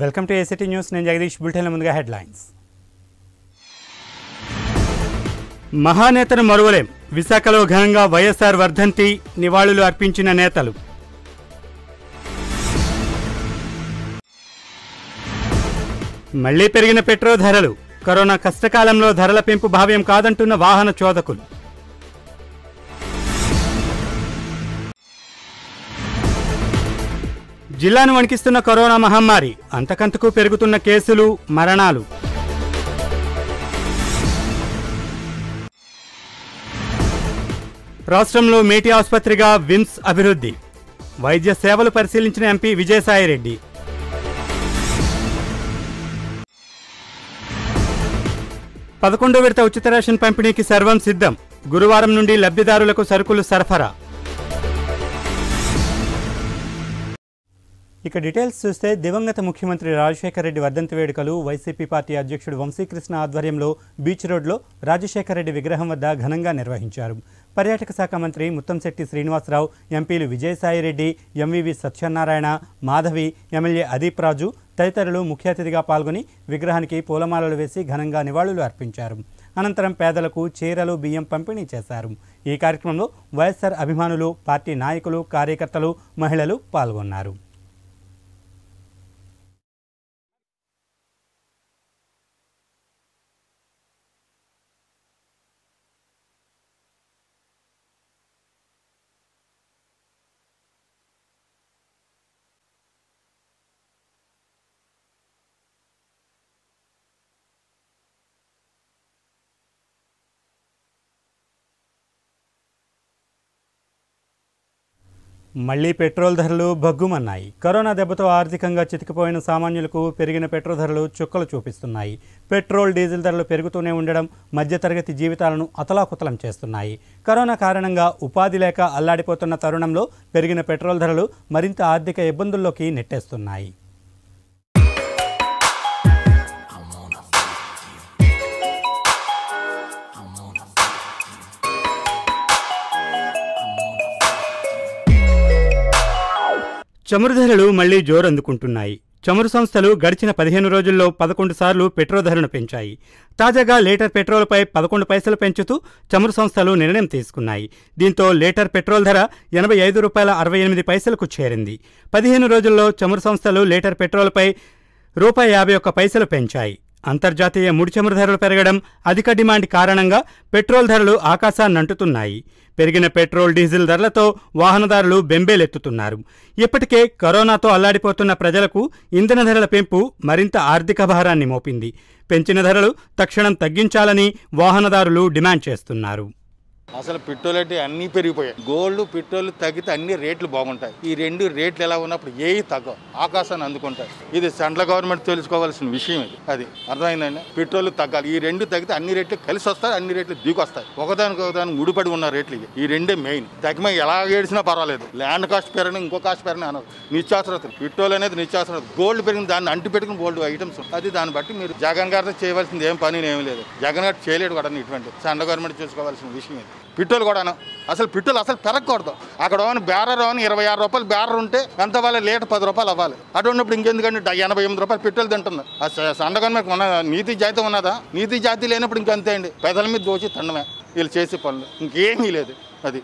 Welcome to ACT news. నేను జగదీష్. బులెటిన్ల ముందుగా headlines. మహానేతను మరువలేం. విశాఖలో ఘనంగా వైఎస్ఆర్ వర్ధంతి నివాళులు అర్పించిన నేతలు. మళ్ళీ పెరిగిన పెట్రోల్ ధరలు. కరోనా కష్టకాలంలో ధరల పెంపు భావ్యం కాదంటున్న వాహన చోదకులు. జిల్లాను వణికిస్తున్న కరోనా మహమ్మారి అంతకంతకు పెరుగుతున్న కేసులు మరణాలు. రాష్ట్రంలో మేటి ఆసుపత్రిగా విమ్స్ అభివృద్ధి. వైద్య సేవలు పరిశీలించిన ఎంపీ విజయసాయిరెడ్డి. పదకొండో విడత ఉచిత రేషన్ పంపిణీకి సర్వం సిద్ధం. గురువారం నుండి లబ్ధిదారులకు సరుకులు సరఫరా. ఇక డీటెయిల్స్ చూస్తే దివంగత ముఖ్యమంత్రి రాజశేఖర రెడ్డి వర్ధంతి వేడుకలు వైసీపీ పార్టీ అధ్యక్షుడు వంశీకృష్ణ ఆధ్వర్యంలో బీచ్ రోడ్లో రాజశేఖర రెడ్డి విగ్రహం వద్ద ఘనంగా నిర్వహించారు. పర్యాటక శాఖ మంత్రి ముత్తంశెట్టి శ్రీనివాసరావు ఎంపీలు విజయసాయిరెడ్డి ఎంవివి సత్యనారాయణ మాధవి ఎమ్మెల్యే అదీప్ రాజు తదితరులు ముఖ్య అతిథిగా పాల్గొని విగ్రహానికి పూలమాలలు వేసి ఘనంగా నివాళులు అర్పించారు. అనంతరం పేదలకు చీరలు బియ్యం పంపిణీ చేశారు. ఈ కార్యక్రమంలో వైఎస్ఆర్ అభిమానులు పార్టీ నాయకులు కార్యకర్తలు మహిళలు పాల్గొన్నారు. మళ్ళీ పెట్రోల్ ధరలు భగ్గుమన్నాయి. కరోనా దెబ్బతో ఆర్థికంగా చితికిపోయిన సామాన్యులకు పెరిగిన పెట్రోల్ ధరలు చుక్కలు చూపిస్తున్నాయి. పెట్రోల్ డీజిల్ ధరలు పెరుగుతూనే ఉండడం మధ్యతరగతి జీవితాలను అతలాకుతలం చేస్తున్నాయి. కరోనా కారణంగా ఉపాధి లేక అల్లాడిపోతున్న తరుణంలో పెరిగిన పెట్రోల్ ధరలు మరింత ఆర్థిక ఇబ్బందుల్లోకి నెట్టేస్తున్నాయి. చమురు ధరలు మళ్ళీ జోరందుకుంటున్నాయి. చమురు సంస్థలు గడిచిన పదిహేను రోజుల్లో పదకొండు సార్లు పెట్రోల్ ధరను పెంచాయి. తాజాగా లీటర్ పెట్రోల్పై పదకొండు పైసలు పెంచుతూ చమురు సంస్థలు నిర్ణయం తీసుకున్నాయి. దీంతో లీటర్ పెట్రోల్ ధర ఎనభై ఐదు రూపాయల అరవై ఎనిమిది పైసలకు చేరింది. పదిహేను రోజుల్లో చమురు సంస్థలు లీటర్ పెట్రోల్పై రూపాయి యాభై ఒక్క పైసలు పెంచాయి. అంతర్జాతీయ ముడిచమురు ధరలు పెరగడం అధిక డిమాండ్ కారణంగా పెట్రోల్ ధరలు ఆకాశాన్నంటుతున్నాయి. పెరిగిన పెట్రోల్ డీజిల్ ధరలతో వాహనదారులు బెంబేలెత్తుతున్నారు. ఇప్పటికే కరోనాతో అల్లాడిపోతున్న ప్రజలకు ఇంధన ధరల పెంపు మరింత ఆర్థిక భారాన్ని మోపింది. పెంచిన ధరలు తక్షణం తగ్గించాలని వాహనదారులు డిమాండ్ చేస్తున్నారు. అసలు పెట్రోల్ అంటే అన్నీ పెరిగిపోయాయి. గోల్డ్ పెట్రోల్ తగ్గితే అన్ని రేట్లు బాగుంటాయి. ఈ రెండు రేట్లు ఎలా ఉన్నప్పుడు ఏవి తగ్గవు. ఆకాశాన్ని అందుకుంటాయి. ఇది సెంట్రల్ గవర్నమెంట్ తెలుసుకోవాల్సిన విషయం ఇది. అది అర్థమైందండి? పెట్రోల్ తగ్గాలి. ఈ రెండు తగ్గితే అన్ని రేట్లు కలిసి వస్తాయి అన్ని రేట్లు దిగొస్తాయి. ఒకదానికి ఒకదానికి ముడిపడి ఉన్న రేట్లు ఇవి. ఈ రెండే మెయిన్. తగ్గిమ ఎలా ఏడిసినా పర్వాలేదు. ల్యాండ్ కాస్ట్ పెరగని ఇంకో కాస్ట్ పెరగని అనదు నిత్యావసరతలు పెట్రోల్ అనేది నిత్యావసరత గోల్డ్ పెరిగిన దాన్ని అంటి పెట్టుకుని గోల్డ్ ఐటమ్స్. అది దాన్ని బట్టి మీరు జగన్ గారితో చేయవలసింది ఏం పని ఏమి లేదు. జగన్ గారు చేయలేడు కూడా ఇటువంటి. సెంట్రల్ గవర్నమెంట్ చూసుకోవాల్సిన విషయం ఇది. పెట్రోల్ కూడాను. అసలు పిట్టలు అసలు పెరగకూడదు. అక్కడ ఓన్ బేరర్ ఓన్ ఇరవై ఆరు రూపాయలు బేరర్ ఉంటే ఎంత అవ్వాలి? లీటర్ పది రూపాయలు అవ్వాలి. అటువంటిప్పుడు ఇంకెందుకంటే ఎనభై ఎనిమిది రూపాయలు పిట్టలు తింటుంది. ఆ స- ఉన్న నీతి జాతి ఉన్నదా? నీతి జాతి లేనప్పుడు ఇంకంతే అండి పెదల మీద దోచి తినమే వీళ్ళు చేసే పనులు. ఇంకేమీ లేదు అది.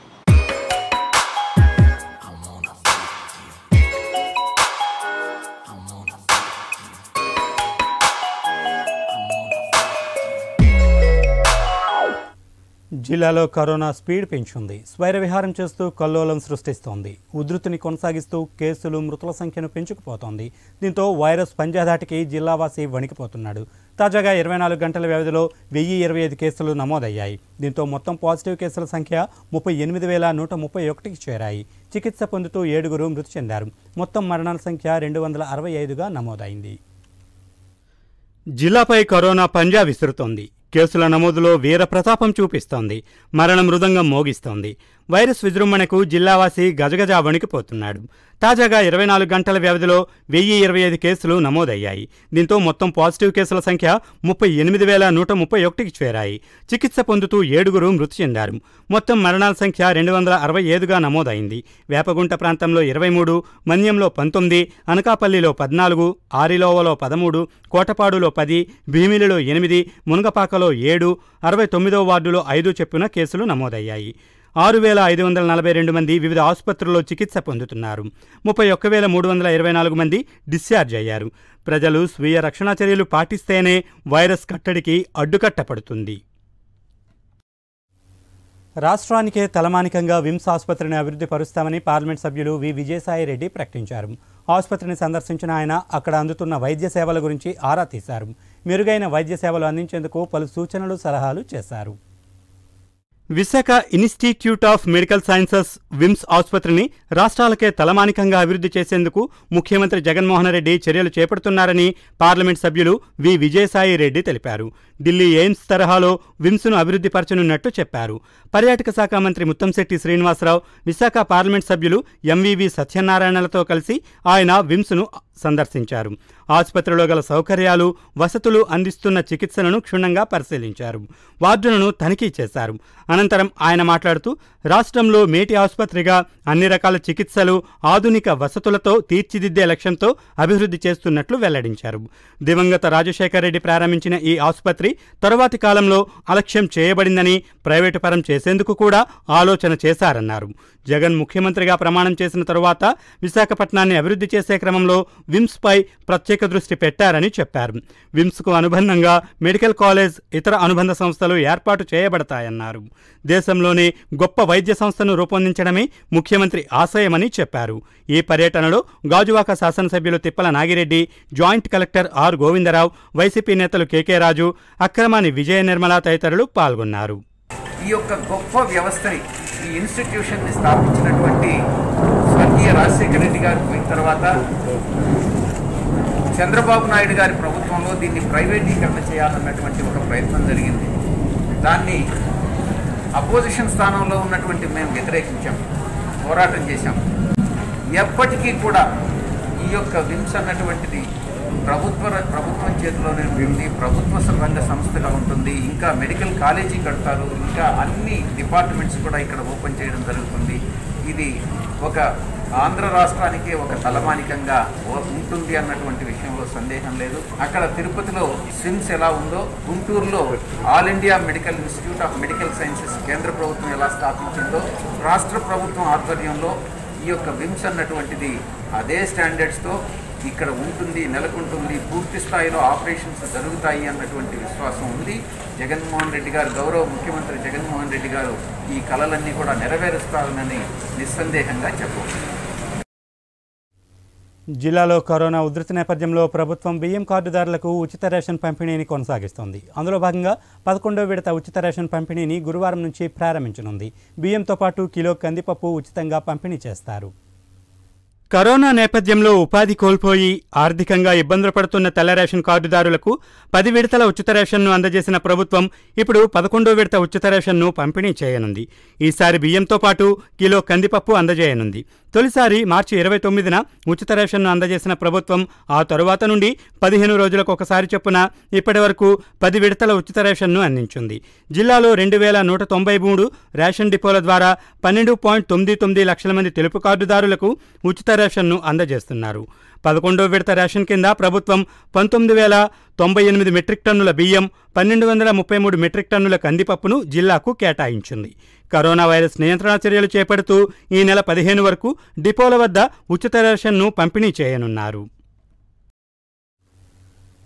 జిల్లాలో కరోనా స్పీడ్ పెంచుంది. స్వైర విహారం చేస్తూ కల్లోలం సృష్టిస్తోంది. ఉధృతిని కొనసాగిస్తూ కేసులు మృతుల సంఖ్యను పెంచుకుపోతోంది. దీంతో వైరస్ పంజాధాటికి జిల్లావాసి వణికిపోతున్నాడు. తాజాగా ఇరవై నాలుగు గంటల వ్యవధిలో వెయ్యి ఇరవై ఐదు కేసులు నమోదయ్యాయి. దీంతో మొత్తం పాజిటివ్ కేసుల సంఖ్య ముప్పై ఎనిమిది వేల నూట ముప్పై ఒకటికి చేరాయి. చికిత్స పొందుతూ ఏడుగురు మృతి చెందారు. మొత్తం మరణాల సంఖ్య రెండు వందల అరవై ఐదుగా నమోదైంది. జిల్లాపై కరోనా పంజా విసురుతోంది. కేసుల నమోదులో వీర ప్రతాపం చూపిస్తోంది. మరణ మృదంగం మోగిస్తోంది. వైరస్ విజృంభణకు జిల్లావాసి గజగజ వణికిపోతున్నాడు. తాజాగా ఇరవై నాలుగు గంటల వ్యవధిలో వెయ్యి ఇరవై ఐదు కేసులు నమోదయ్యాయి. దీంతో మొత్తం పాజిటివ్ కేసుల సంఖ్య ముప్పై ఎనిమిది వేల నూట ముప్పై ఒకటికి చేరాయి. చికిత్స పొందుతూ ఏడుగురు మృతి చెందారు. మొత్తం మరణాల సంఖ్య రెండు వందల అరవై ఏడుగా నమోదైంది. వేపగుంట ప్రాంతంలో ఇరవై మూడు మన్యంలో పంతొమ్మిది అనకాపల్లిలో పద్నాలుగు ఆరిలోవలో పదమూడు కోటపాడులో పది భీమిలిలో ఎనిమిది మునగపాకలో ఏడు అరవై తొమ్మిదో వార్డులో ఐదు చెప్పున కేసులు నమోదయ్యాయి. ఆరు వేల ఐదు వందల నలభై రెండు మంది వివిధ ఆసుపత్రుల్లో చికిత్స పొందుతున్నారు. ముప్పై ఒక్క వేల మూడు వందల ఇరవై నాలుగు మంది డిశ్చార్జ్ అయ్యారు. ప్రజలు స్వీయ రక్షణ చర్యలు పాటిస్తేనే వైరస్ కట్టడికి అడ్డుకట్టపడుతుంది రాష్ట్రానికే తలమానికంగా విమ్స్ ఆసుపత్రిని అభివృద్ధి పరుస్తామని పార్లమెంట్ సభ్యులు వి. విజయసాయి రెడ్డి ప్రకటించారు. ఆసుపత్రిని సందర్శించిన ఆయన అక్కడ అందుతున్న వైద్య సేవల గురించి ఆరా తీశారు. మెరుగైన వైద్య సేవలు అందించేందుకు పలు సూచనలు సలహాలు చేశారు. Visakha institute of medical sciences VIMS ఆసుపత్రిని రాష్ట్రాలకే తలమానికంగా అభివృద్ధి చేసేందుకు ముఖ్యమంత్రి జగన్మోహన్ రెడ్డి చర్యలు చేపడుతున్నారని పార్లమెంట్ సభ్యులు వి. విజయసాయి రెడ్డి తెలిపారు. ఢిల్లీ ఎయిమ్స్ తరహాలో విమ్స్ను అభివృద్ధి పరచనున్నట్టు చెప్పారు. పర్యాటక శాఖ మంత్రి ముత్తంశెట్టి శ్రీనివాసరావు విశాఖ పార్లమెంట్ సభ్యులు ఎంవివి సత్యనారాయణలతో కలిసి ఆయన విమ్స్ను సందర్శించారు. ఆసుపత్రిలో గల సౌకర్యాలు వసతులు అందిస్తున్న చికిత్సలను క్షుణ్ణంగా పరిశీలించారు. వార్డులను తనిఖీ చేశారు. అనంతరం ఆయన మాట్లాడుతూ రాష్ట్రంలో మేటి ఆసుపత్రిగా అన్ని రకాల చికిత్సలు ఆధునిక వసతులతో తీర్చిదిద్దే లక్ష్యంతో అభివృద్ధి చేస్తున్నట్లు వెల్లడించారు. దివంగత రాజశేఖర రెడ్డి ప్రారంభించిన ఈ ఆసుపత్రి తరువాతి కాలంలో అలక్ష్యం చేయబడిందని ప్రైవేటు పరం చేసేందుకు కూడా ఆలోచన చేశారన్నారు. జగన్ ముఖ్యమంత్రిగా ప్రమాణం చేసిన తరువాత విశాఖపట్నాన్ని అభివృద్ధి చేసే క్రమంలో విమ్స్పై ప్రత్యేక దృష్టి పెట్టారని చెప్పారు. విమ్స్కు అనుబంధంగా మెడికల్ కాలేజ్ ఇతర అనుబంధ సంస్థలు ఏర్పాటు చేయబడతాయన్నారు. దేశంలోనే గొప్ప వైద్య సంస్థను రూపొందించడమే ముఖ్యమంత్రి ఆశయమని చెప్పారు. ఈ పర్యటనలో గాజువాక శాసనసభ్యులు Tippala Nagireddy joint collector R Govinda Rao YCP నేతలు కేకే రాజు అక్రమాని విజయ నిర్మల తదితరులు పాల్గొన్నారు. ఈ యొక్క గొప్ప వ్యవస్థని ఈ ఇన్స్టిట్యూషన్ని స్థాపించినటువంటి స్వర్గీయ రాజశేఖర రెడ్డి గారు పోయిన తర్వాత చంద్రబాబు నాయుడు గారి ప్రభుత్వంలో దీన్ని ప్రైవేటీకరణ చేయాలన్నటువంటి ఒక ప్రయత్నం జరిగింది. దాన్ని అపోజిషన్ స్థానంలో ఉన్నటువంటి మేము వ్యతిరేకించాం పోరాటం చేశాం. ఎప్పటికీ కూడా ఈ యొక్క విమ్స్ అన్నటువంటిది ప్రభుత్వ ప్రభుత్వం చేతిలోనే ఉంటుంది ప్రభుత్వ రంగ సంస్థగా ఉంటుంది ఇంకా మెడికల్ కాలేజీ కడతారు ఇంకా అన్ని డిపార్ట్మెంట్స్ కూడా ఇక్కడ ఓపెన్ చేయడం జరుగుతుంది. ఇది ఒక ఆంధ్ర రాష్ట్రానికి ఒక తలమానికంగా ఓ- ఉంటుంది అన్నటువంటి విషయంలో సందేహం లేదు. అక్కడ తిరుపతిలో సిమ్స్ ఎలా ఉందో గుంటూరులో all India medical institute of medical sciences కేంద్ర ప్రభుత్వం ఎలా స్థాపించిందో రాష్ట్ర ప్రభుత్వం ఆధ్వర్యంలో ఈ యొక్క విమ్స్ అన్నటువంటిది అదే స్టాండర్డ్స్తో ఇక్కడ ఉంటుంది నెలకొంటుంది పూర్తి స్థాయిలో ఆపరేషన్స్ జరుగుతాయి అన్నటువంటి విశ్వాసం ఉంది. జగన్మోహన్ రెడ్డి గారు గౌరవ ముఖ్యమంత్రి జగన్మోహన్ రెడ్డి గారు ఈ కళలన్నీ కూడా నెరవేరుస్తారనని నిస్సందేహంగా చెప్పవచ్చు. జిల్లాలో కరోనా ఉధృతి నేపథ్యంలో ప్రభుత్వం బియ్యం కార్డుదారులకు ఉచిత రేషన్ పంపిణీని కొనసాగిస్తోంది. అందులో భాగంగా పదకొండో విడత ఉచిత రేషన్ పంపిణీని గురువారం నుంచి ప్రారంభించనుంది. బియ్యంతో పాటు కిలో కందిపప్పు ఉచితంగా పంపిణీ చేస్తారు. కరోనా నేపథ్యంలో ఉపాధి కోల్పోయి ఆర్థికంగా ఇబ్బందులు పడుతున్న తెల్ల రేషన్ కార్డుదారులకు పది విడతల ఉచిత రేషన్ను అందజేసిన ప్రభుత్వం ఇప్పుడు పదకొండో విడత ఉచిత రేషన్ను పంపిణీ చేయనుంది. ఈసారి బియ్యంతో పాటు కిలో కందిపప్పు అందజేయనుంది. తొలిసారి మార్చి ఇరవై తొమ్మిదిన ఉచిత రేషన్ను అందజేసిన ప్రభుత్వం ఆ తరువాత నుండి పదిహేను రోజులకు ఒకసారి చొప్పున ఇప్పటి వరకు పది విడతల ఉచిత రేషన్ను అందించింది. జిల్లాలో రెండు వేల నూట తొంభై మూడు రేషన్ డిపోల ద్వారా పన్నెండు పాయింట్ తొమ్మిది తొమ్మిది లక్షల మంది తెలుపు కార్డుదారులకు ఉచిత రేషన్ను అందజేస్తున్నారు. పదకొండో విడత రేషన్ కింద ప్రభుత్వం పంతొమ్మిది వేల తొంభై ఎనిమిది మెట్రిక్ టన్నుల బియ్యం పన్నెండు వందల ముప్పై మూడు మెట్రిక్ టన్నుల కందిపప్పును జిల్లాకు కేటాయించింది. కరోనా వైరస్ నియంత్రణ చర్యలు చేపడుతూ ఈ నెల పదిహేను వరకు డిపోల వద్ద ఉచిత రేషన్ను పంపిణీ చేయనున్నారు.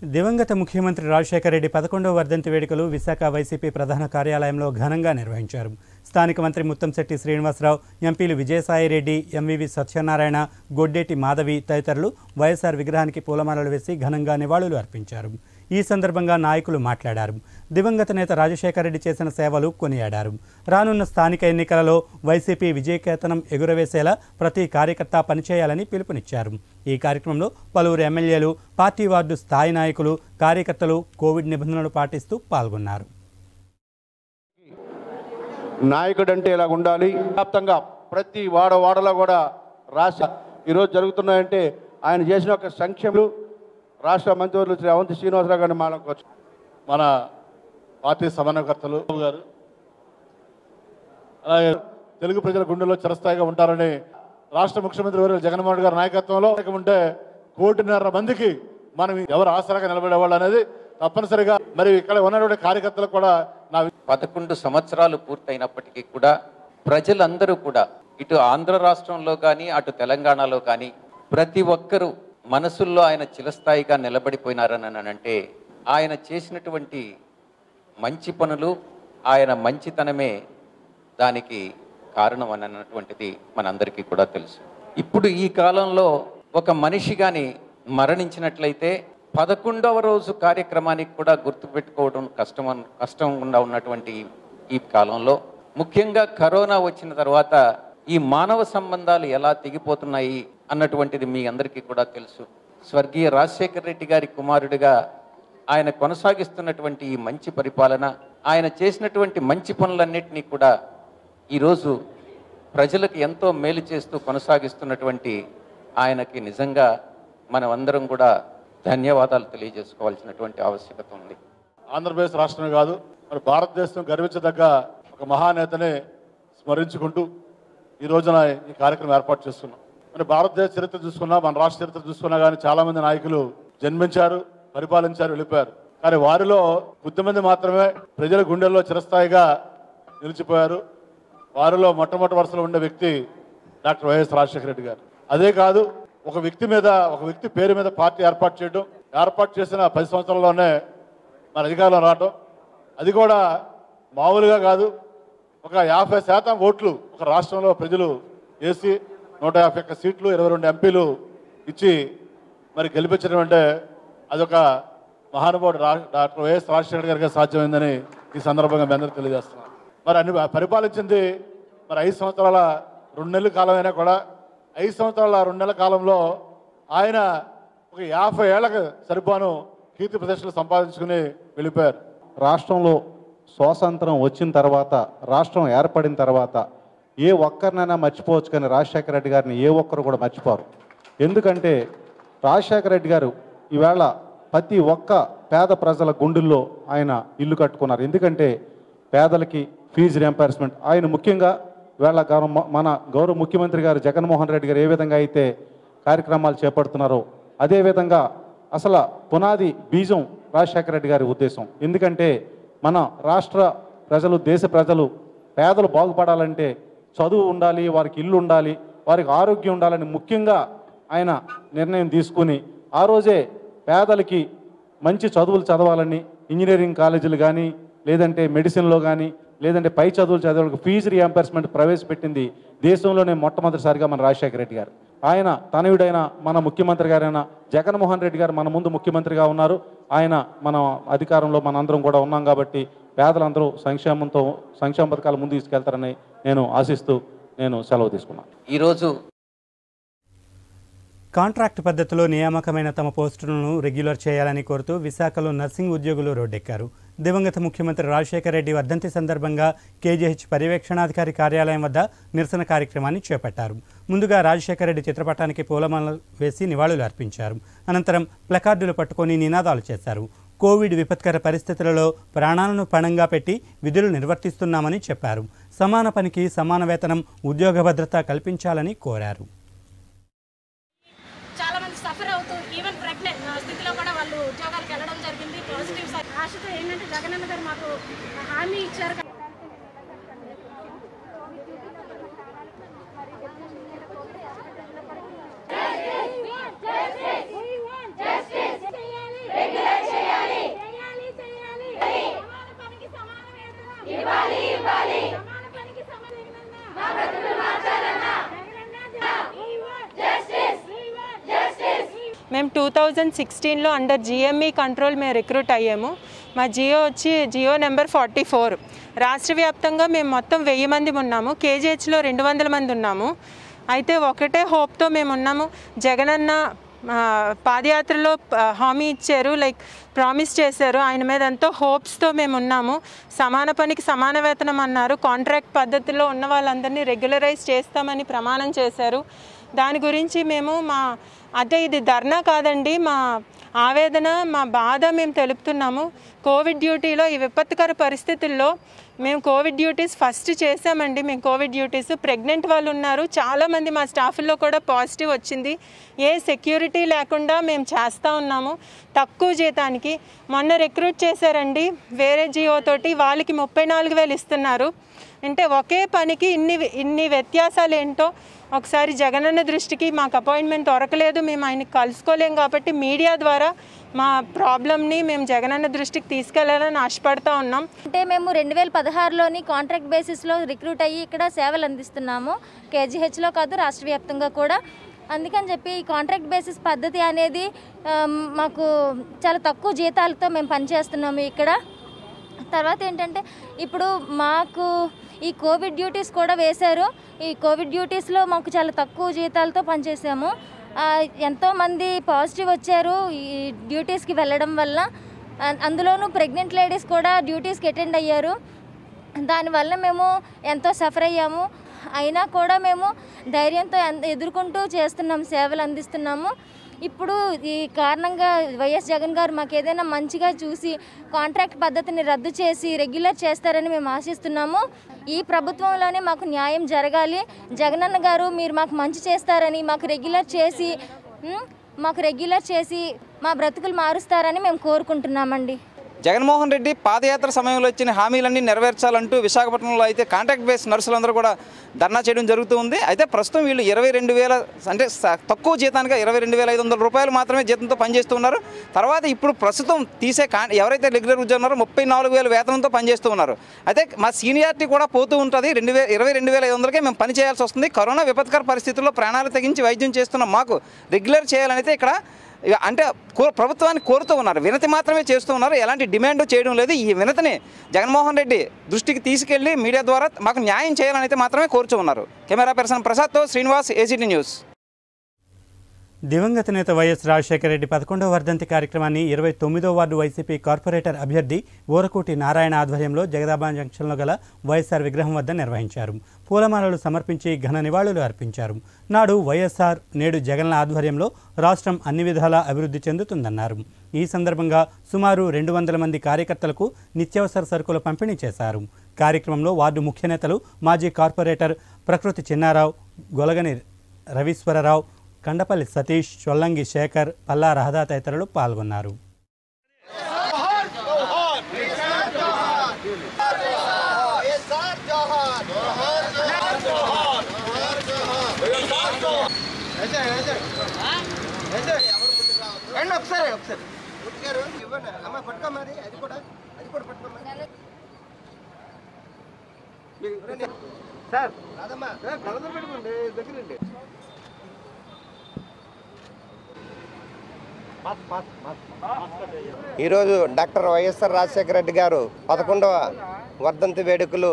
దివంగత ముఖ్యమంత్రి రాజశేఖర రెడ్డి పదకొండవ వర్ధంతి వేడుకలు విశాఖ వైసీపీ ప్రధాన కార్యాలయంలో ఘనంగా నిర్వహించారు. స్థానిక మంత్రి ముత్తంశెట్టి శ్రీనివాసరావు ఎంపీలు విజయసాయిరెడ్డి ఎంవివి సత్యనారాయణ గొడ్డేటి మాధవి తదితరులు వైఎస్ఆర్ విగ్రహానికి పూలమాలలు వేసి ఘనంగా నివాళులు అర్పించారు. ఈ సందర్భంగా నాయకులు మాట్లాడారు. దివంగత నేత రాజశేఖర రెడ్డి చేసిన సేవలు కొనియాడారు. రానున్న స్థానిక ఎన్నికలలో వైసీపీ విజయకేతనం ఎగురవేసేలా ప్రతి కార్యకర్త పనిచేయాలని పిలుపునిచ్చారు. ఈ కార్యక్రమంలో పలువురు ఎమ్మెల్యేలు పార్టీ వార్డు స్థాయి నాయకులు కార్యకర్తలు కోవిడ్ నిబంధనలు పాటిస్తూ పాల్గొన్నారు. నాయకుడు అంటే ఇలా ఉండాలి? వ్యాప్తంగా ప్రతి వాడ వాడలో కూడా రాష్ట్ర ఈరోజు జరుగుతున్నాయంటే ఆయన చేసిన ఒక సంక్షేమలు రాష్ట్ర మంత్రివర్యులు శ్రీ అవంతి శ్రీనివాసరావు గారిని మాట్లాడుకోవచ్చు మన పార్టీ సమన్వయకర్తలు గారు అలాగే తెలుగు ప్రజల గుండెల్లో చిరస్థాయిగా ఉంటారని రాష్ట్ర ముఖ్యమంత్రి వర్యులు జగన్మోహన్ గారి నాయకత్వంలో ఉంటే కోటిన్నర మందికి మనం ఎవరు ఆసరాగా నిలబడేవాళ్ళు అనేది తప్పనిసరిగా మరి ఇక్కడ ఉన్నటువంటి కార్యకర్తలకు కూడా నా పదకొండు సంవత్సరాలు పూర్తయినప్పటికీ కూడా ప్రజలందరూ కూడా ఇటు ఆంధ్ర రాష్ట్రంలో కానీ అటు తెలంగాణలో కానీ ప్రతి ఒక్కరూ మనసుల్లో ఆయన చిరస్థాయిగా నిలబడిపోయినారని అంటే ఆయన చేసినటువంటి మంచి పనులు ఆయన మంచితనమే దానికి కారణం అని అన్నటువంటిది మనందరికీ కూడా తెలుసు. ఇప్పుడు ఈ కాలంలో ఒక మనిషి కానీ మరణించినట్లయితే పదకొండవ రోజు కార్యక్రమానికి కూడా గుర్తుపెట్టుకోవడం కష్టం కష్టంగా ఉన్నటువంటి ఈ- కాలంలో. ముఖ్యంగా కరోనా వచ్చిన తర్వాత ఈ మానవ సంబంధాలు ఎలా తెగిపోతున్నాయి అన్నటువంటిది మీ అందరికీ కూడా తెలుసు. స్వర్గీయ రాజశేఖర రెడ్డి గారి కుమారుడిగా ఆయన కొనసాగిస్తున్నటువంటి ఈ మంచి పరిపాలన ఆయన చేసినటువంటి మంచి పనులన్నింటినీ కూడా ఈరోజు ప్రజలకు ఎంతో మేలు చేస్తూ కొనసాగిస్తున్నటువంటి ఆయనకి నిజంగా మనమందరం కూడా ధన్యవాదాలు తెలియజేసుకోవాల్సినటువంటి ఆవశ్యకత ఉంది. ఆంధ్రప్రదేశ్ రాష్ట్రమే కాదు మరి భారతదేశం గర్వించదగ్గ ఒక మహానేతనే స్మరించుకుంటూ ఈ రోజున ఈ కార్యక్రమం ఏర్పాటు చేస్తున్నాం. మరి భారతదేశ చరిత్ర చూసుకున్నా మన రాష్ట్ర చరిత్ర చూసుకున్నా కానీ చాలామంది నాయకులు జన్మించారు పరిపాలించారు వెళ్ళిపోయారు. కానీ వారిలో కొద్దిమంది మాత్రమే ప్రజల గుండెల్లో చిరస్థాయిగా నిలిచిపోయారు. వారిలో మొట్టమొదటి వరుసలో ఉండే వ్యక్తి డాక్టర్ వైఎస్ రాజశేఖర రెడ్డి గారు. అదే కాదు ఒక వ్యక్తి మీద ఒక వ్యక్తి పేరు మీద పార్టీ ఏర్పాటు చేయడం ఏర్పాటు చేసిన పది సంవత్సరాల్లోనే మన అధికారంలో రావటం అది కూడా మామూలుగా కాదు. ఒక యాభై శాతం ఓట్లు ఒక రాష్ట్రంలో ప్రజలు వేసి నూట యాభై ఒక్క సీట్లు ఇరవై రెండు ఎంపీలు ఇచ్చి మరి గెలిపించడం అంటే అదొక మహానుభావుడు డాక్టర్ వైఎస్ రాజశేఖర గారికి సాధ్యమైందని ఈ సందర్భంగా మీ అందరూ తెలియజేస్తున్నాను. మరి అన్ని పరిపాలించింది మరి ఐదు సంవత్సరాల రెండు నెలల కాలమైనా కూడా ఐదు సంవత్సరాల రెండు నెలల కాలంలో ఆయన ఒక యాభై ఏళ్ళకు సరిపోను కీర్తి ప్రదర్శనలు సంపాదించుకుని వెళ్ళిపోయారు. రాష్ట్రంలో స్వాతంత్రం వచ్చిన తర్వాత రాష్ట్రం ఏర్పడిన తర్వాత ఏ ఒక్కరినైనా మర్చిపోవచ్చు కానీ రాజశేఖర రెడ్డి గారిని ఏ ఒక్కరు కూడా మర్చిపోరు. ఎందుకంటే రాజశేఖర రెడ్డి గారు ఈవేళ ప్రతి ఒక్క పేద ప్రజల గుండెల్లో ఆయన ఇల్లు కట్టుకున్నారు. ఎందుకంటే పేదలకి ఫీజు రియంబర్స్మెంట్ ఆయన ముఖ్యంగా వేళ గౌరవ మన గౌరవ ముఖ్యమంత్రి గారు జగన్మోహన్ రెడ్డి గారు ఏ విధంగా అయితే కార్యక్రమాలు చేపడుతున్నారో అదేవిధంగా అసలు పునాది బీజం రాజశేఖర రెడ్డి గారి ఉద్దేశం. ఎందుకంటే మన రాష్ట్ర ప్రజలు దేశ ప్రజలు పేదలు బాగుపడాలంటే చదువు ఉండాలి వారికి ఇల్లు ఉండాలి వారికి ఆరోగ్యం ఉండాలని ముఖ్యంగా ఆయన నిర్ణయం తీసుకుని ఆ రోజే పేదలకి మంచి చదువులు చదవాలని ఇంజనీరింగ్ కాలేజీలు కానీ లేదంటే మెడిసిన్లో కానీ లేదంటే పై చదువులు చదవాలకు ఫీజు రియంబర్స్మెంట్ ప్రవేశపెట్టింది దేశంలోనే మొట్టమొదటిసారిగా మన రాజశేఖర రెడ్డి గారు. ఆయన తనయుడైన మన ముఖ్యమంత్రి గారైన జగన్మోహన్ రెడ్డి గారు మన ముందు ముఖ్యమంత్రిగా ఉన్నారు. ఆయన మన అధికారంలో మనందరం కూడా ఉన్నాం కాబట్టి పేదలందరూ సంక్షేమంతో సంక్షేమ పథకాలు ముందు తీసుకెళ్తారని నేను ఆశిస్తూ నేను సెలవు తీసుకున్నాను. ఈరోజు కాంట్రాక్ట్ పద్ధతిలో నియామకమైన తమ పోస్టులను రెగ్యులర్ చేయాలని కోరుతూ విశాఖలో నర్సింగ్ ఉద్యోగులు రోడ్డెక్కారు. దివంగత ముఖ్యమంత్రి రాజశేఖర రెడ్డి వర్ధంతి సందర్భంగా కేజీహెచ్ పర్యవేక్షణాధికారి కార్యాలయం వద్ద నిరసన కార్యక్రమాన్ని చేపట్టారు. ముందుగా రాజశేఖర రెడ్డి చిత్రపటానికి పూలమాలలు వేసి నివాళులు అర్పించారు. అనంతరం ప్లకార్డులు పట్టుకొని నినాదాలు చేశారు. కోవిడ్ విపత్కర పరిస్థితులలో ప్రాణాలను పణంగా పెట్టి విధులు నిర్వర్తిస్తున్నామని చెప్పారు. సమాన పనికి సమాన వేతనం ఉద్యోగ భద్రత కల్పించాలని కోరారు చాలా మంది సఫర్ అవుతూ ఈవెన్ ప్రెగ్నెంట్ స్థితిలో కూడా వాళ్ళు ఉద్యోగాలకు వెళ్ళడం జరిగింది పాజిటివ్ సైడ్ ఆశతో ఏంటంటే జగనన్న గారు మాకు హామీ ఇచ్చారు కదా. మేము టూ థౌజండ్ సిక్స్టీన్లో అండర్ జిఎంఈ కంట్రోల్ మేము రిక్రూట్ అయ్యాము మా జియో వచ్చి జియో నెంబర్ ఫార్టీ ఫోర్. రాష్ట్ర వ్యాప్తంగా మేము మొత్తం వెయ్యి మంది ఉన్నాము. కేజీహెచ్లో రెండు వందల మంది ఉన్నాము. అయితే ఒకటే హోప్తో మేము ఉన్నాము. జగనన్న పాదయాత్రలో హామీ ఇచ్చారు. లైక్ ప్రామిస్ చేశారు. ఆయన మీద ఎంతో హోప్స్తో మేము ఉన్నాము. సమాన పనికి సమాన వేతనం అన్నారు. కాంట్రాక్ట్ పద్ధతిలో ఉన్న వాళ్ళందరినీ రెగ్యులరైజ్ చేస్తామని ప్రమాణం చేశారు. దాని గురించి మేము మా అంటే ఇది ధర్నా కాదండి మా ఆవేదన మా బాధ మేము తెలుపుతున్నాము. కోవిడ్ డ్యూటీలో ఈ విపత్కర పరిస్థితుల్లో మేము కోవిడ్ డ్యూటీస్ ఫస్ట్ చేసామండి మేము కోవిడ్ డ్యూటీస్ ప్రెగ్నెంట్ వాళ్ళు ఉన్నారు. చాలామంది మా స్టాఫ్లో కూడా పాజిటివ్ వచ్చింది. ఏ సెక్యూరిటీ లేకుండా మేము చేస్తూ ఉన్నాము. తక్కువ జీతానికి. మొన్న రిక్రూట్ చేశారండి. వేరే జియో తోటి వాళ్ళకి ముప్పై నాలుగు వేలు ఇస్తున్నారు. అంటే ఒకే పనికి ఇన్ని ఇన్ని వ్యత్యాసాలు ఏంటో ఒకసారి జగనన్న దృష్టికి మాకు అపాయింట్మెంట్ దొరకలేదు మేము ఆయనకి కలుసుకోలేం కాబట్టి మీడియా ద్వారా మా ప్రాబ్లమ్ని మేము జగనన్న దృష్టికి తీసుకెళ్ళాలని ఆశపడతా ఉన్నాం. అంటే మేము రెండు వేల పదహారులోని కాంట్రాక్ట్ బేసిస్లో రిక్రూట్ అయ్యి ఇక్కడ సేవలు అందిస్తున్నాము. కేజీహెచ్లో కాదు రాష్ట్ర వ్యాప్తంగా కూడా. అందుకని చెప్పి ఈ కాంట్రాక్ట్ బేసిస్ పద్ధతి అనేది మాకు చాలా తక్కువ జీతాలతో మేము పనిచేస్తున్నాము ఇక్కడ. తర్వాత ఏంటంటే ఇప్పుడు మాకు ఈ కోవిడ్ డ్యూటీస్ కూడా వేశారు. ఈ కోవిడ్ డ్యూటీస్లో మాకు చాలా తక్కువ జీతాలతో పనిచేసాము ఎంతోమంది పాజిటివ్ వచ్చారు ఈ డ్యూటీస్కి వెళ్ళడం వల్ల. అందులోనూ ప్రెగ్నెంట్ లేడీస్ కూడా డ్యూటీస్కి అటెండ్ అయ్యారు. దానివల్ల మేము ఎంతో సఫర్ అయ్యాము. అయినా కూడా మేము ధైర్యంతో ఎన్- ఎదుర్కొంటూ చేస్తున్నాం సేవలు అందిస్తున్నాము. ఇప్పుడు ఈ కారణంగా వైఎస్ జగన్ గారు మాకు ఏదైనా మంచిగా చూసి కాంట్రాక్ట్ పద్ధతిని రద్దు చేసి రెగ్యులర్ చేస్తారని మేము ఆశిస్తున్నాము. ఈ ప్రభుత్వంలోనే మాకు న్యాయం జరగాలి. జగనన్న గారు మీరు మాకు మంచి చేస్తారని మాకు రెగ్యులర్ చేసి మాకు రెగ్యులర్ చేసి మా బ్రతుకులు మారుస్తారని మేము కోరుకుంటున్నామండి. జగన్మోహన్ రెడ్డి పాదయాత్ర సమయంలో ఇచ్చిన హామీలన్నీ నెరవేర్చాలంటూ విశాఖపట్నంలో అయితే కాంట్రాక్ట్ బేస్ నర్సులందరూ కూడా ధర్నా చేయడం జరుగుతూ ఉంది. అయితే ప్రస్తుతం వీళ్ళు ఇరవై రెండు వేల అంటే తక్కువ జీతానికి ఇరవై రెండు వేల ఐదు వందల రూపాయలు మాత్రమే జీతంతో పనిచేస్తున్నారు తర్వాత ఇప్పుడు ప్రస్తుతం తీసే కా ఎవరైతే రెగ్యులర్ ఉద్యోగం ఉన్నారో ముప్పై నాలుగు వేల వేతనంతో పనిచేస్తూ ఉన్నారు. అయితే మా సీనియారిటీ కూడా పోతూ ఉంటుంది. రెండు వేల ఇరవై రెండు వేల ఐదు వందలకే మేము పని చేయాల్సి వస్తుంది. కరోనా విపత్కర పరిస్థితుల్లో ప్రాణాలు తెగించి వైద్యం చేస్తున్న మాకు రెగ్యులర్ చేయాలనైతే ఇక్కడ అంటే కో- ప్రభుత్వాన్ని కోరుతూ ఉన్నారు. వినతి మాత్రమే చేస్తూ ఉన్నారు. ఎలాంటి డిమాండ్ చేయడం లేదు. ఈ వినతిని జగన్మోహన్ రెడ్డి దృష్టికి తీసుకెళ్ళి మీడియా ద్వారా మాకు న్యాయం చేయాలని అయితే మాత్రమే కోరుతూ ఉన్నారు. కెమెరా పర్సన్ ప్రసాద్తో శ్రీనివాస్ ఏసీటీ న్యూస్ దివంగత నేత వైఎస్ రాజశేఖర రెడ్డి పదకొండవ వర్ధంతి కార్యక్రమాన్ని ఇరవై తొమ్మిదో వార్డు వైసీపీ కార్పొరేటర్ అభ్యర్థి ఊరకోటి నారాయణ ఆధ్వర్యంలో జగదాబా జంక్షన్లో గల వైఎస్ఆర్ విగ్రహం వద్ద నిర్వహించారు. పూలమాలలు సమర్పించి ఘన నివాళులు అర్పించారు. నాడు వైఎస్ఆర్ నేడు జగన్ల ఆధ్వర్యంలో రాష్ట్రం అన్ని విధాలా అభివృద్ధి చెందుతుందన్నారు. ఈ సందర్భంగా సుమారు రెండు వందల మంది కార్యకర్తలకు నిత్యావసర సరుకుల పంపిణీ చేశారు. కార్యక్రమంలో వార్డు ముఖ్య నేతలు మాజీ కార్పొరేటర్ ప్రకృతి చిన్నారావు గొలగని రవీశ్వరరావు కండపల్లి సతీష్ చొల్లంగి శేఖర్ పల్లా రహదా తదితరులు పాల్గొన్నారు. ఒకసారి ఒకసారి ఇవ్వండి అమ్మ అది కూడా అది కూడా సార్ రాదమ్మా. కలదు పెట్టుకోండి దగ్గరండి ఈరోజు డాక్టర్ వైఎస్ఆర్ రాజశేఖర రెడ్డి గారు పదకొండవ వర్ధంతి వేడుకలు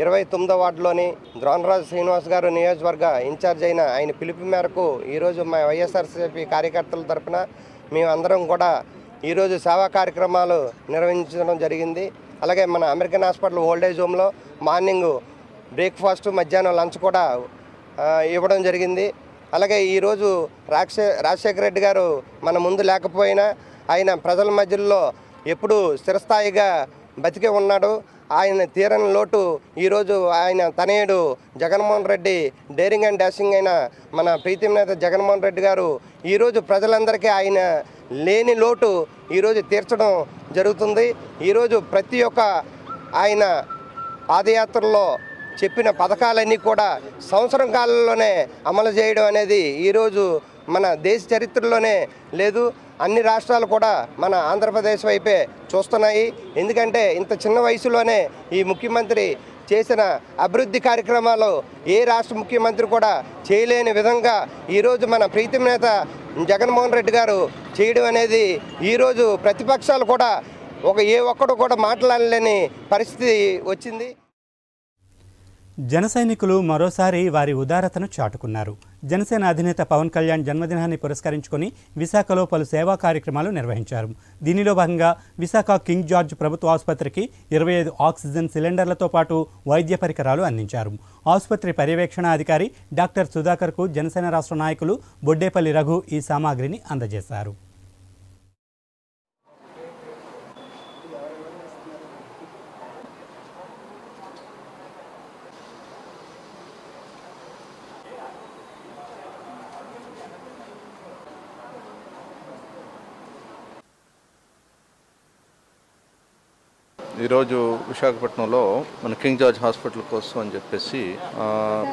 ఇరవై తొమ్మిదో వార్డులోని ద్రోణరాజు శ్రీనివాస్ గారు నియోజకవర్గ ఇన్ఛార్జ్ అయిన ఆయన పిలుపు మేరకు ఈరోజు మా వైఎస్ఆర్సీపీ కార్యకర్తల తరఫున మేమందరం కూడా ఈరోజు సేవా కార్యక్రమాలు నిర్వహించడం జరిగింది. అలాగే మన అమెరికన్ హాస్పిటల్ ఓల్డేజ్ హోమ్లో మార్నింగ్ బ్రేక్ఫాస్ట్ మధ్యాహ్నం లంచ్ కూడా ఇవ్వడం జరిగింది. అలాగే ఈరోజు రాక్ష రాజశేఖర రెడ్డి గారు మన ముందు లేకపోయినా ఆయన ప్రజల మధ్యలో ఎప్పుడు స్థిరస్థాయిగా బతికే ఉన్నాడు. ఆయన తీరని లోటు ఈరోజు ఆయన తనయుడు Jaganmohan Reddy daring and dashing అయిన మన ప్రీతి నేత జగన్మోహన్ రెడ్డి గారు ఈరోజు ప్రజలందరికీ ఆయన లేని లోటు ఈరోజు తీర్చడం జరుగుతుంది. ఈరోజు ప్రతి ఒక్క ఆయన పాదయాత్రలో చెప్పిన పథకాలన్నీ కూడా సంవత్సరం కాలంలోనే అమలు చేయడం అనేది ఈరోజు మన దేశ చరిత్రలోనే లేదు. అన్ని రాష్ట్రాలు కూడా మన ఆంధ్రప్రదేశ్ వైపే చూస్తున్నాయి. ఎందుకంటే ఇంత చిన్న వయసులోనే ఈ ముఖ్యమంత్రి చేసిన అభివృద్ధి కార్యక్రమాలు ఏ రాష్ట్ర ముఖ్యమంత్రి కూడా చేయలేని విధంగా ఈరోజు మన ప్రీతి నేత జగన్మోహన్ రెడ్డి గారు చేయడం అనేది ఈరోజు ప్రతిపక్షాలు కూడా ఒక ఏ ఒక్కడు కూడా మాట్లాడలేని పరిస్థితి వచ్చింది. జన సైనికులు మరోసారి వారి ఉదారతను చాటుకున్నారు. జనసేన అధినేత పవన్ కళ్యాణ్ జన్మదినాన్ని పురస్కరించుకొని విశాఖలో పలు సేవా కార్యక్రమాలు నిర్వహించారు. దీనిలో భాగంగా విశాఖ కింగ్ జార్జ్ ప్రభుత్వ ఆసుపత్రికి ఇరవై ఐదు ఆక్సిజన్ సిలిండర్లతో పాటు వైద్య పరికరాలు అందించారు. ఆసుపత్రి పర్యవేక్షణ అధికారి డాక్టర్ సుధాకర్కు జనసేన రాష్ట్ర నాయకులు బొడ్డేపల్లి రఘు ఈ సామాగ్రిని అందజేశారు. ఈరోజు విశాఖపట్నంలో మన కింగ్ జార్జ్ హాస్పిటల్ కోసం అని చెప్పేసి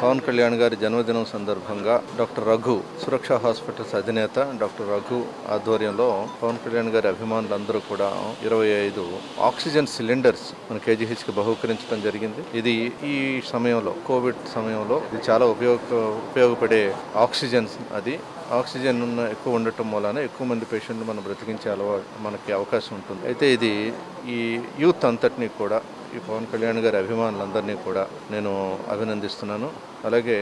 పవన్ కళ్యాణ్ గారి జన్మదినం సందర్భంగా డాక్టర్ రఘు సురక్ష హాస్పిటల్స్ అధినేత డాక్టర్ రఘు ఆధ్వర్యంలో పవన్ కళ్యాణ్ గారి అభిమానులందరూ కూడా ఇరవై ఐదు ఆక్సిజన్ సిలిండర్స్ మన కేజీహెచ్కి బహుకరించడం జరిగింది. ఇది ఈ సమయంలో కోవిడ్ సమయంలో ఇది చాలా ఉపయోగ ఉపయోగపడే ఆక్సిజన్ అది. ఆక్సిజన్ ఉన్న ఎక్కువ ఉండటం వలన ఎక్కువ మంది పేషెంట్లు మనం బ్రతికించే అలవాటు మనకి అవకాశం ఉంటుంది. అయితే ఇది ఈ యూత్ అంతటినీ కూడా ఈ పవన్ కళ్యాణ్ గారి అభిమానులందరినీ కూడా నేను అభినందిస్తున్నాను. అలాగే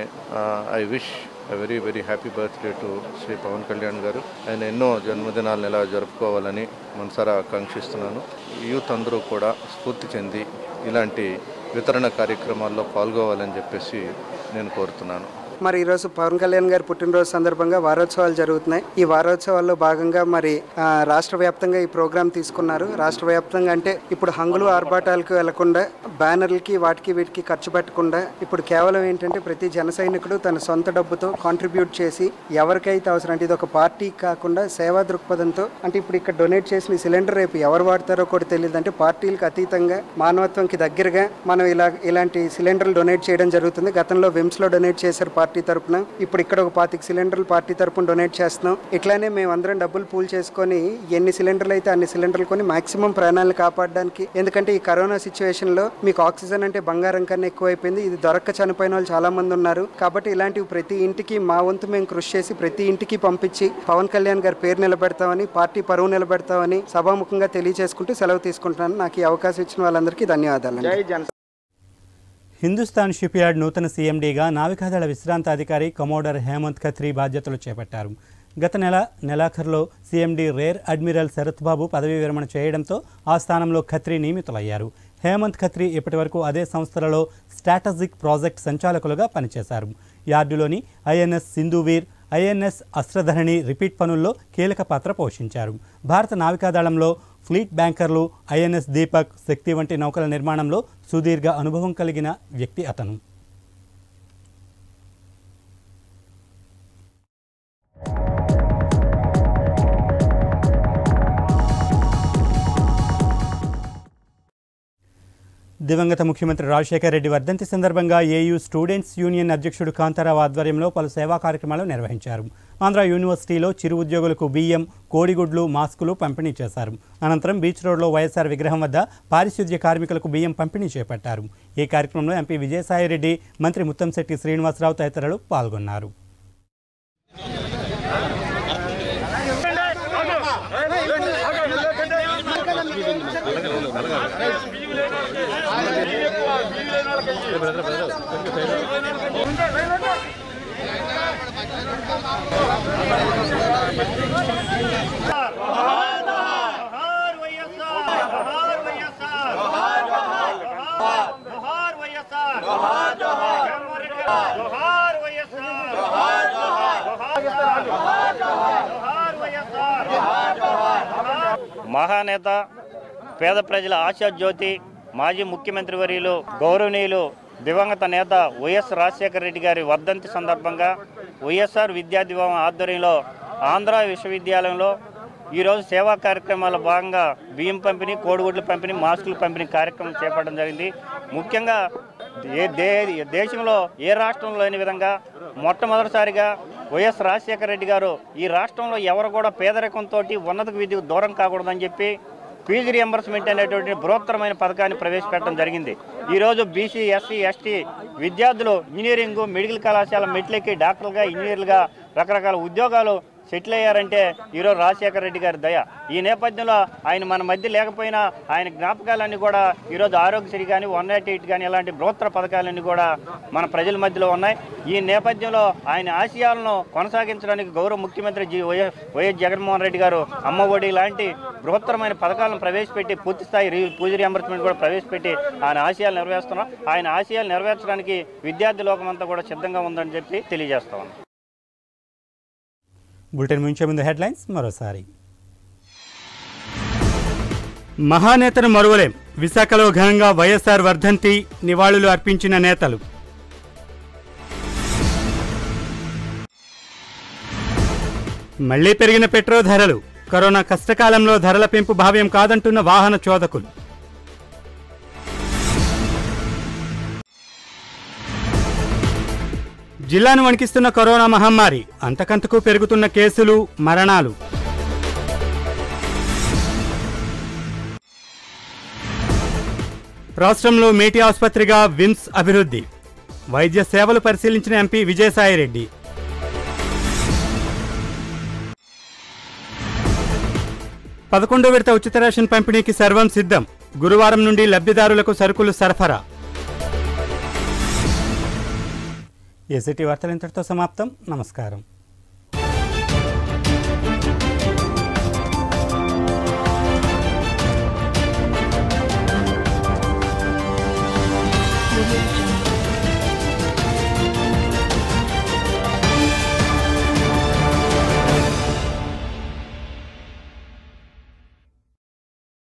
I wish a very very happy birthday to Shri Pawan Kalyan garu. ఆయన ఎన్నో జన్మదినాలను ఎలా జరుపుకోవాలని మనసారా ఆకాంక్షిస్తున్నాను. యూత్ అందరూ కూడా స్ఫూర్తి చెంది ఇలాంటి వితరణ కార్యక్రమాల్లో పాల్గొవాలని చెప్పేసి నేను కోరుతున్నాను. మరి ఈరోజు పవన్ కళ్యాణ్ గారి పుట్టినరోజు సందర్భంగా వారోత్సవాలు జరుగుతున్నాయి. ఈ వారోత్సవాల్లో భాగంగా మరి రాష్ట్ర వ్యాప్తంగా ఈ ప్రోగ్రాం తీసుకున్నారు. రాష్ట్ర వ్యాప్తంగా అంటే ఇప్పుడు హంగులు ఆర్భాటాలకు వెళ్ళకుండా బ్యానర్లకి వాటికి వీటికి ఖర్చు పెట్టకుండా ఇప్పుడు కేవలం ఏంటంటే ప్రతి జన సైనికుడు తన సొంత డబ్బుతో కాంట్రిబ్యూట్ చేసి ఎవరికైతే అవసరం అంటే ఇది ఒక పార్టీ కాకుండా సేవా దృక్పథంతో అంటే ఇప్పుడు ఇక్కడ డొనేట్ చేసిన సిలిండర్ రేపు ఎవరు వాడతారో కూడా తెలియదు. అంటే పార్టీలకు అతీతంగా మానవత్వంకి దగ్గరగా మనం ఇలా ఇలాంటి సిలిండర్లు డొనేట్ చేయడం జరుగుతుంది. గతంలో విమ్స్లో డొనేట్ చేశారు పార్టీ పార్టీ తరపున. ఇప్పుడు ఇక్కడ ఒక పాతిక సిలిండర్లు పార్టీ తరపున డొనేట్ చేస్తున్నాం. ఇట్లానే మేము అందరం డబ్బులు పూల్ చేసుకొని ఎన్ని సిలిండర్లు అయితే అన్ని సిలిండర్లు కొని మాక్సిమం ప్రాణాలను కాపాడడానికి. ఎందుకంటే ఈ కరోనా సిచ్యువేషన్లో మీకు ఆక్సిజన్ అంటే బంగారం కన్నా ఎక్కువైపోయింది. ఇది దొరక్క చనిపోయిన వాళ్ళు చాలా మంది ఉన్నారు. కాబట్టి ఇలాంటివి ప్రతి ఇంటికి మా వంతు మేము కృషి చేసి ప్రతి ఇంటికి పంపించి పవన్ కళ్యాణ్ గారి పేరు నిలబెడతామని పార్టీ పరువు నిలబెడతామని సభాముఖంగా తెలియజేసుకుంటూ సెలవు తీసుకుంటున్నాను. నాకు ఈ అవకాశం ఇచ్చిన వాళ్ళందరికీ ధన్యవాదాలు హిందుస్థాన్ షిప్ యార్డ్ నూతన సీఎండీగా నావికాదళ విశ్రాంత అధికారి కమోడర్ హేమంత్ ఖత్రి బాధ్యతలు చేపట్టారు. గత నెల నెలాఖరులో CMD rear admiral Sharat Babu పదవీ విరమణ చేయడంతో ఆ స్థానంలో ఖత్రి నియమితులయ్యారు. హేమంత్ ఖత్రి ఇప్పటివరకు అదే సంస్థలలో స్ట్రాటజిక్ ప్రాజెక్ట్ సంచాలకులుగా పనిచేశారు. యార్డులోని INS Sindhuvir INS Astradharini refit పనుల్లో కీలక పాత్ర పోషించారు. భారత నావికాదళంలో ఫ్లీట్ బ్యాంకర్లు ఐఎన్ఎస్ దీపక్ శక్తి వంటి నౌకల నిర్మాణంలో సుదీర్ఘ అనుభవం కలిగిన వ్యక్తి అతను. దివంగత ముఖ్యమంత్రి రాజశేఖర రెడ్డి వర్ధంతి సందర్భంగా ఏయూ స్టూడెంట్స్ యూనియన్ అధ్యక్షుడు కాంతారావు ఆధ్వర్యంలో పలు సేవా కార్యక్రమాలు నిర్వహించారు. ఆంధ్ర యూనివర్సిటీలో చిరు ఉద్యోగులకు బియ్యం కోడిగుడ్లు మాస్కులు పంపిణీ చేశారు. అనంతరం బీచ్ రోడ్లో వైఎస్ఆర్ విగ్రహం వద్ద పారిశుద్ధ్య కార్మికులకు బియ్యం పంపిణీ చేపట్టారు. ఈ కార్యక్రమంలో ఎంపీ విజయసాయిరెడ్డి మంత్రి ముత్తంశెట్టి శ్రీనివాసరావు తదితరులు పాల్గొన్నారు. మహానేత పేద ప్రజల ఆశాజ్యోతి మాజీ ముఖ్యమంత్రి వర్యులు గౌరవనీయులు దివంగత నేత వైఎస్ రాజశేఖర రెడ్డి గారి వర్ధంతి సందర్భంగా వైఎస్ఆర్ విద్యా దివం ఆధ్వర్యంలో ఆంధ్ర విశ్వవిద్యాలయంలో ఈరోజు సేవా కార్యక్రమాల భాగంగా బియ్యం పంపిణీ కోడిగుడ్ల పంపిణీ మాస్కుల పంపిణీ కార్యక్రమం చేపట్టడం జరిగింది. ముఖ్యంగా ఏ దే దేశంలో ఏ రాష్ట్రంలో లేని విధంగా మొట్టమొదటిసారిగా వైఎస్ రాజశేఖర రెడ్డి గారు ఈ రాష్ట్రంలో ఎవరు కూడా పేదరికంతో ఉన్నత విద్యకు దూరం కాకూడదని చెప్పి ఫీజు రియంబర్స్మెంట్ అనేటువంటి బృహత్తరమైన పథకాన్ని ప్రవేశపెట్టడం జరిగింది. ఈరోజు బీసీ ఎస్సీ ఎస్టీ విద్యార్థులు ఇంజనీరింగ్ మెడికల్ కళాశాల మెట్లెక్కి డాక్టర్లుగా ఇంజనీర్లుగా రకరకాల ఉద్యోగాలు సెటిల్ అయ్యారంటే ఈరోజు రాజశేఖర రెడ్డి గారి దయ. ఈ నేపథ్యంలో ఆయన మన మధ్య లేకపోయినా ఆయన జ్ఞాపకాలన్నీ కూడా ఈరోజు ఆరోగ్యశ్రీ కానీ వన్ నాట్ ఎయిట్ కానీ ఇలాంటి బృహత్తర పథకాలన్నీ కూడా మన ప్రజల మధ్యలో ఉన్నాయి. ఈ నేపథ్యంలో ఆయన ఆశయాలను కొనసాగించడానికి గౌరవ ముఖ్యమంత్రి జి వైఎస్ వైఎస్ జగన్మోహన్ రెడ్డి గారు అమ్మ ఒడి లాంటి బృహత్తరమైన పథకాలను ప్రవేశపెట్టి పూర్తి స్థాయి రీ పూజ రియంబర్స్మెంట్ కూడా ప్రవేశపెట్టి ఆయన ఆశయాలు నెరవేరుస్తున్నాం ఆయన ఆశయాలు నెరవేర్చడానికి విద్యార్థి లోకమంతా కూడా సిద్ధంగా ఉందని చెప్పి తెలియజేస్తాం బులెటిన్ ముంచే ముందు హెడ్లైన్స్ మరోసారి. మహానేతను మరువలేం. విశాఖలో ఘనంగా వైఎస్ఆర్ వర్ధంతి నివాళులు అర్పించిన నేతలు. మళ్ళీ పెరిగిన పెట్రోల్ ధరలు. కరోనా కష్టకాలంలో ధరల పెంపు భావ్యం కాదంటున్న వాహన చోదకులు. జిల్లాను వణికిస్తున్న కరోనా మహమ్మారి అంతకంతకు పెరుగుతున్న కేసులు మరణాలు. రాష్ట్రంలో మేటి ఆసుపత్రిగా విమ్స్ అభివృద్ధి. వైద్య సేవలు పరిశీలించిన ఎంపీ విజయసాయిరెడ్డి. పదకొండో విడత ఉచిత రేషన్ పంపిణీకి సర్వం సిద్ధం. గురువారం నుండి లబ్ధిదారులకు సరుకులు సరఫరా. ఏసీటీ వార్తలు ఇంతటితో సమాప్తం. నమస్కారం.